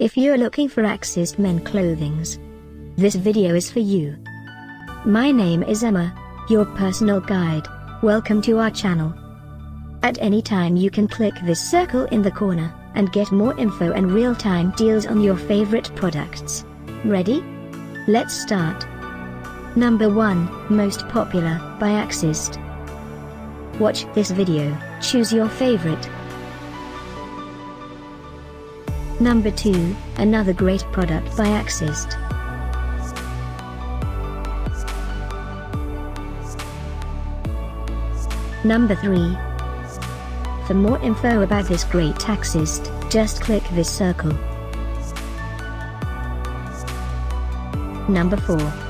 If you're looking for Axist men clothings, this video is for you. My name is Emma, your personal guide. Welcome to our channel. At any time you can click this circle in the corner, and get more info and real-time deals on your favorite products. Ready? Let's start. Number 1, Most Popular, by Axist. Watch this video, choose your favorite. Number 2, another great product by Axist. Number 3. For more info about this great Axist, just click this circle. Number 4.